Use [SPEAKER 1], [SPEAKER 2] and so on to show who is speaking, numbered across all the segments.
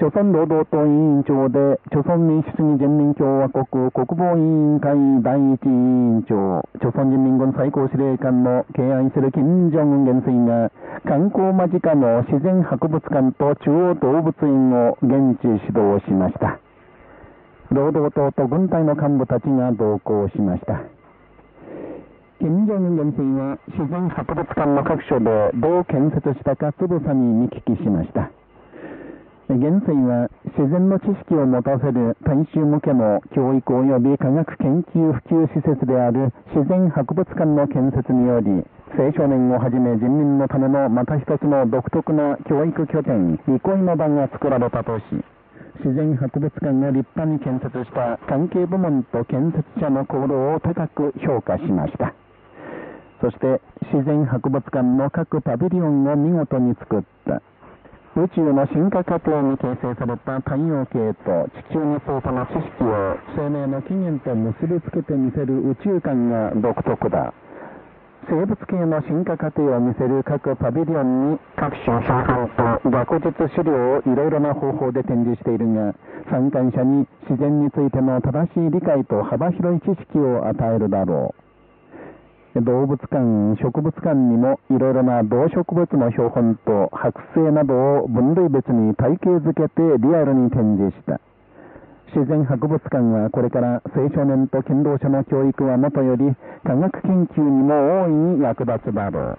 [SPEAKER 1] 朝鮮労働党委員長で、朝鮮民主主義人民共和国国防委員会第一委員長、朝鮮人民軍最高司令官の敬愛する金正恩元帥が、観光間近の自然博物館と中央動物園を現地指導しました。労働党と軍隊の幹部たちが同行しました。金正恩元帥は自然博物館の各所でどう建設したかつぶさに見聞きしました。元帥は自然の知識を持たせる大衆向けの教育及び科学研究普及施設である自然博物館の建設により、青少年をはじめ人民のためのまた一つの独特な教育拠点、憩いの場が作られたとし、自然博物館が立派に建設した関係部門と建設者の功労を高く評価しました。そして自然博物館の各パビリオンを見事に作った宇宙の進化過程に形成された太陽系と地球についての知識を生命の起源と結びつけてみせる宇宙観が独特だ。生物系の進化過程を見せる各パビリオンに各種標本と学術資料をいろいろな方法で展示しているが、参観者に自然についての正しい理解と幅広い知識を与えるだろう。動物館、植物館にもいろいろな動植物の標本と剥製などを分類別に体系づけてリアルに展示した。自然博物館はこれから青少年と勤労者の教育はもとより科学研究にも大いに役立つだろう。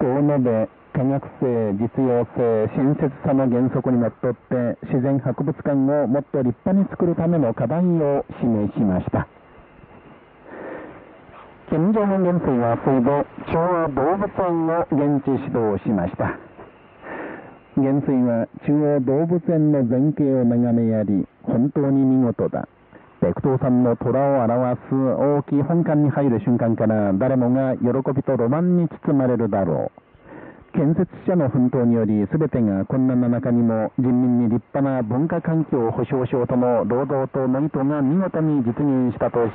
[SPEAKER 1] こう述べ、科学性、実用性、親切さの原則にのっとって自然博物館をもっと立派に作るための課題を示しました。金正恩元帥は水で昭和動物園を現地指導しました。元帥は中央動物園の全景を眺めやり、本当に見事だ。北東山の虎を表す大きい本館に入る瞬間から誰もが喜びとロマンに包まれるだろう。建設者の奮闘により全てが困難な中にも人民に立派な文化環境を保障しようとの労働との意図が見事に実現したとし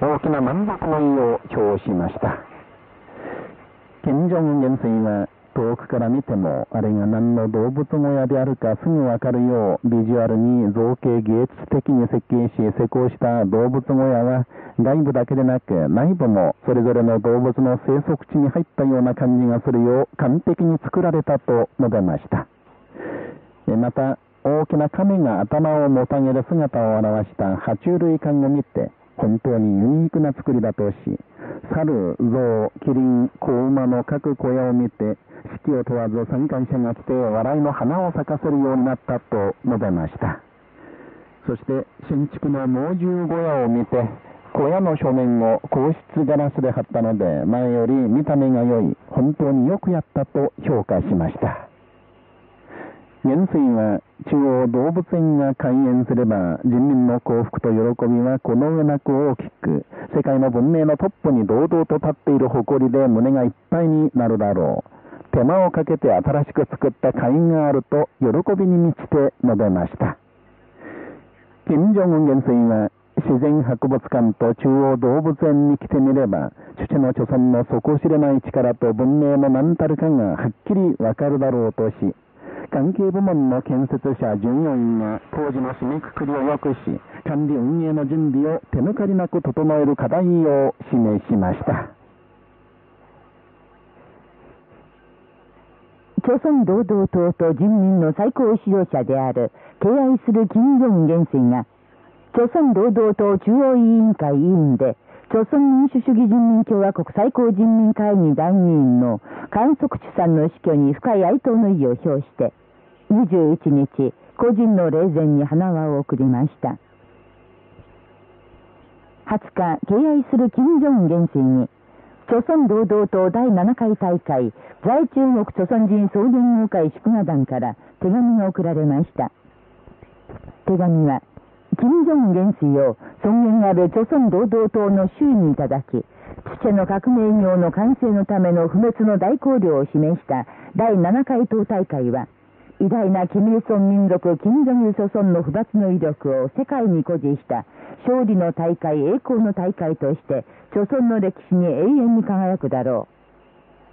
[SPEAKER 1] 大きな満足の意を表しました。金正恩元帥は遠くから見ても、あれが何の動物小屋であるかすぐわかるよう、ビジュアルに造形芸術的に設計し施工した動物小屋は、外部だけでなく内部もそれぞれの動物の生息地に入ったような感じがするよう完璧に作られたと述べました。また、大きな亀が頭をもたげる姿を表した爬虫類館を見て、本当にユニークな作りだとし、猿、象、キリン、子馬の各小屋を見て、四季を問わず参観者が来て笑いの花を咲かせるようになったと述べました。そして新築の猛獣小屋を見て、小屋の正面を硬質ガラスで貼ったので、前より見た目が良い、本当によくやったと評価しました。元帥は中央動物園が開園すれば人民の幸福と喜びはこの上なく大きく世界の文明のトップに堂々と立っている誇りで胸がいっぱいになるだろう。手間をかけて新しく作った会員があると喜びに満ちて述べました。金正恩元帥は自然博物館と中央動物園に来てみれば、父の著存の底知れない力と文明の何たるかがはっきりわかるだろうとし、関係部門の建設者、従業員が工事の締めくくりを良くし、管理運営の準備を手抜かりなく整える課題を示しました。
[SPEAKER 2] 朝鮮労働党と人民の最高指導者である敬愛する金正恩元帥が、朝鮮労働党中央委員会委員で、朝鮮民主主義人民共和国最高人民会議代議員の観測地さんの死去に深い哀悼の意を表して、21日、個人の霊前に花輪を送りました。20日、敬愛する金正恩元帥に、朝鮮労働党第7回大会在中国朝鮮人総連合会祝賀団から手紙が送られました。手紙は、金正恩元帥を尊厳ある朝鮮労働党の周囲にいただき、父の革命業の完成のための不滅の大綱領を示した第7回党大会は、偉大なキム・イソン民族金正日諸村の不罰の威力を世界に誇示した勝利の大会、栄光の大会として、朝鮮の歴史に永遠に輝くだろ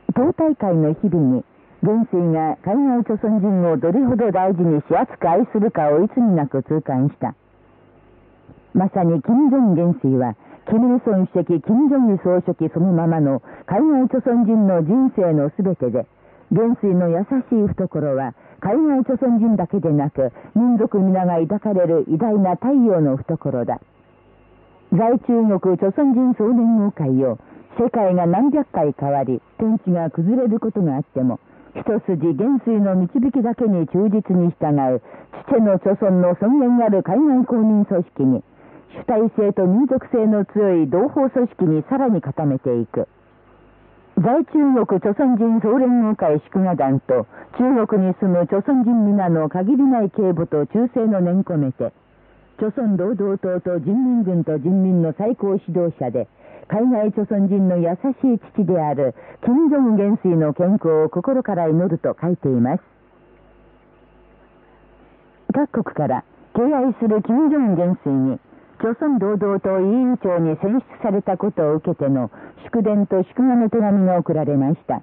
[SPEAKER 2] う。党大会の日々に、元帥が海外朝鮮人をどれほど大事にし熱く愛するかをいつになく痛感した。まさに金正恩元帥は、キム・イソン主席、金正日総書記そのままの海外朝鮮人の人生のすべてで、元帥の優しい懐は、海外朝鮮人だけでなく、民族皆が抱かれる偉大な太陽の懐だ。在中国朝鮮人総連合会を、世界が何百回変わり、天地が崩れることがあっても、一筋元帥の導きだけに忠実に従う、父の著村の尊厳ある海外公民組織に、主体性と民族性の強い同胞組織にさらに固めていく。在中国朝鮮人総連合会祝賀団と中国に住む朝鮮人皆の限りない警護と忠誠の念込めて、朝鮮労働党と人民軍と人民の最高指導者で、海外朝鮮人の優しい父である、金正恩元帥の健康を心から祈ると書いています。各国から敬愛する金正恩元帥に、朝鮮労働党委員長に選出されたことを受けての祝電と祝賀の手紙が送られました。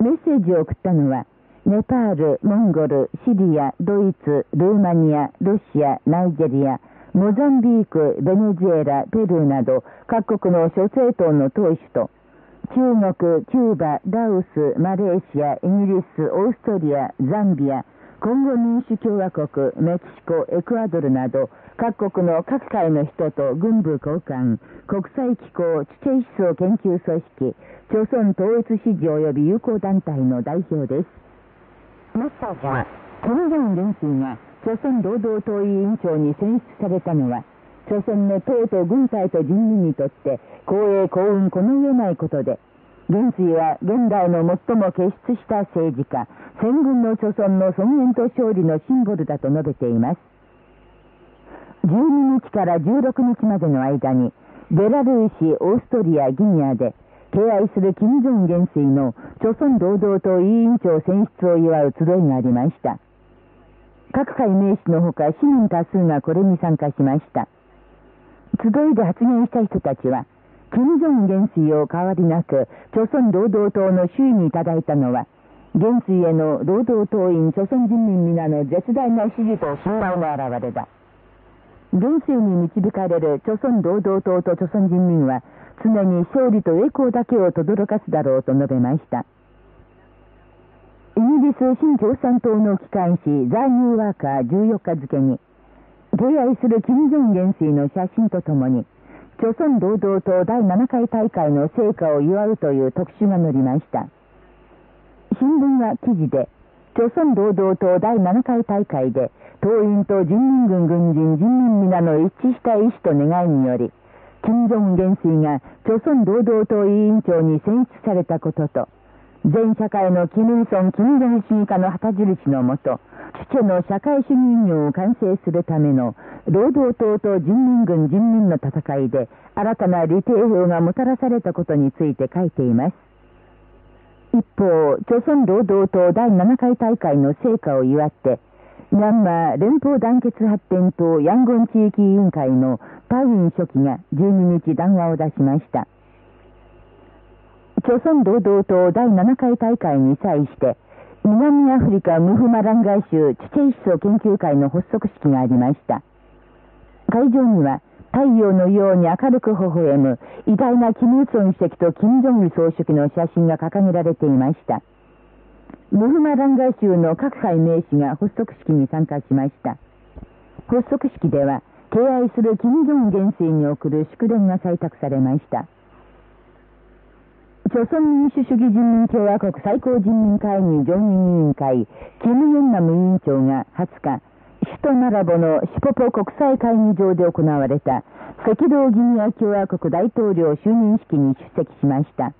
[SPEAKER 2] メッセージを送ったのは、ネパール、モンゴル、シリア、ドイツ、ルーマニア、ロシア、ナイジェリア、モザンビーク、ベネズエラ、ペルーなど各国の諸政党の党首と、中国、キューバ、ラオス、マレーシア、イギリス、オーストリア、ザンビア、コンゴ民主共和国、メキシコ、エクアドルなど各国の各界の人と軍部交換、国際機構、地政思想研究組織、朝鮮統一支持及び友好団体の代表です。メッセージは、金正恩元帥が朝鮮労働党委員長に選出されたのは、朝鮮の党と軍隊と人民にとって光栄幸運この上ないことで、元帥は現代の最も傑出した政治家、戦軍の朝鮮の尊厳と勝利のシンボルだと述べています。12日から16日までの間に、ベラルーシ、オーストリア、ギニアで、敬愛する金正恩元帥の朝鮮労働党委員長選出を祝う集いがありました。各界名士のほか市民多数がこれに参加しました。集いで発言した人たちは、金正恩元帥を代わりなく、朝鮮労働党の首位にいただいたのは、元帥への労働党員朝鮮人民皆の絶大な支持と信頼の表れだ。元帥に導かれる朝鮮労働党と朝鮮人民は、常に勝利と栄光だけを轟かすだろうと述べました。イギリス新共産党の機関紙ザ・ニューワーカー14日付に、敬愛する金正恩元帥の写真とともに、朝鮮労働党第7回大会の成果を祝うという特集が載りました。新聞は記事で、朝鮮労働党第7回大会で、党員と人民軍軍人人民皆の一致した意思と願いにより、金正恩元帥が朝鮮労働党委員長に選出されたことと、全社会のキム・イソン・金正主義家の旗印のもと、父の社会主義運用を完成するための労働党と人民軍人民の戦いで新たな利定法がもたらされたことについて書いています。一方、朝鮮労働党第7回大会の成果を祝って、ミャンマー連邦団結発展党ヤンゴン地域委員会のパウイン書記が12日談話を出しました。朝鮮労働党第7回大会に際して、南アフリカムフマランガ州地政思想研究会の発足式がありました。会場には、太陽のように明るく微笑む偉大なキム・イソン主席と金正日総書記の写真が掲げられていました。ムフマランガ州の各界名士が発足式に参加しました。発足式では、敬愛する金正恩元帥に送る祝電が採択されました。朝鮮民主主義人民共和国最高人民会議常任委員会、キム・ヨンナム委員長が20日、首都ナラボのシポポ国際会議場で行われた赤道ギニア共和国大統領就任式に出席しました。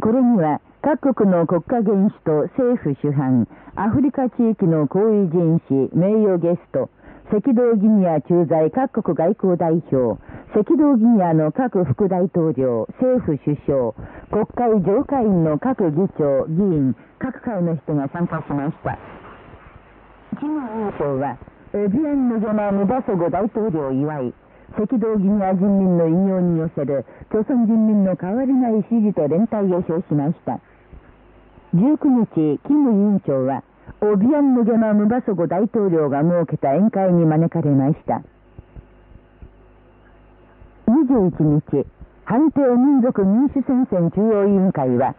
[SPEAKER 2] これには各国の国家元首と政府主犯、アフリカ地域の高位人士、名誉ゲスト、赤道ギニア駐在各国外交代表、赤道ギニアの各副大統領、政府首相、国会上会員の各議長、議員、各界の人が参加しました。キム委員長は、エビアンのジョナ・ムバソゴ大統領を祝い、赤道ギニア人民の引用に寄せる、朝鮮人民の変わりない支持と連帯を表しました。19日、キム委員長は、オビアン・ヌゲマ・ムバソゴ大統領が設けた宴会に招かれました。21日、判定民族民主戦線中央委員会は、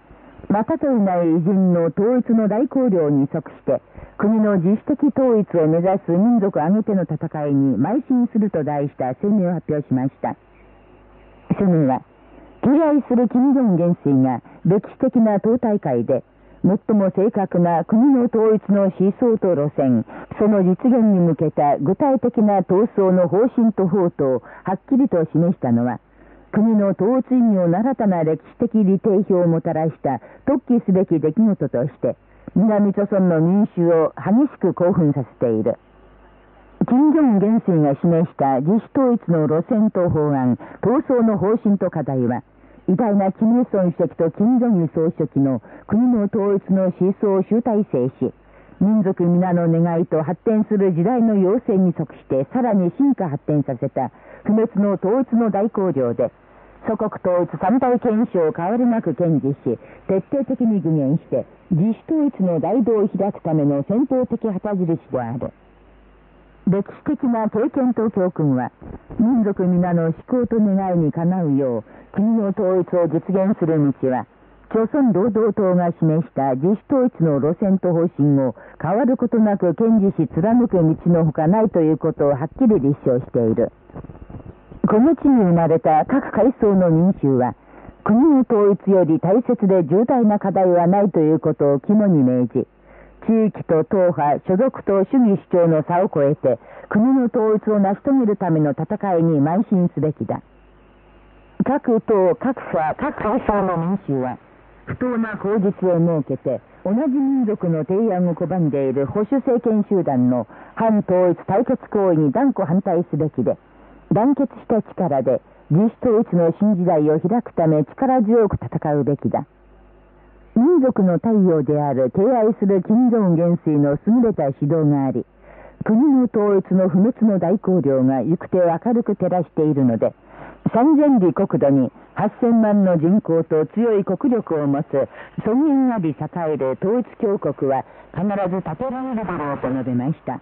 [SPEAKER 2] またといない偉人の統一の大綱領に即して、国の自主的統一を目指す民族挙げての戦いに邁進すると題した声明を発表しました。声明は、敬愛する金正恩元帥が歴史的な党大会で、最も正確な国の統一の思想と路線、その実現に向けた具体的な闘争の方針と法とをはっきりと示したのは、国の統一意味を新たな歴史的利定表をもたらした特記すべき出来事として、南朝村の民衆を激しく興奮させている。金正恩元帥が示した自主統一の路線と法案、闘争の方針と課題は、偉大な金日成主席と金正日総書記の国の統一の思想を集大成し、民族皆の願いと発展する時代の要請に即してさらに進化発展させた不滅の統一の大綱領で、祖国統一三大憲章を変わりなく堅持し、徹底的に具現して、自主統一の大道を開くための先鋒的旗印である。歴史的な経験と教訓は、民族皆の思考と願いにかなうよう、国の統一を実現する道は、朝鮮労働党が示した自主統一の路線と方針を変わることなく堅持し貫く道のほかないということをはっきり立証している。この地に生まれた各階層の民衆は、国の統一より大切で重大な課題はないということを肝に銘じ、地域と党派、所属と主義主張の差を超えて、国の統一を成し遂げるための戦いに邁進すべきだ。各党、各社、各階層の民衆は、不当な口実を設けて、同じ民族の提案を拒んでいる保守政権集団の反統一対決行為に断固反対すべきで、団結した力で自主統一の新時代を開くため力強く戦うべきだ。民族の太陽である敬愛する金正恩元帥の優れた指導があり、国の統一の不滅の大綱領が行く手を明るく照らしているので、三千里国土に8000万の人口と強い国力を持つ尊厳あり栄える統一強国は必ず立てられるだろうと述べました。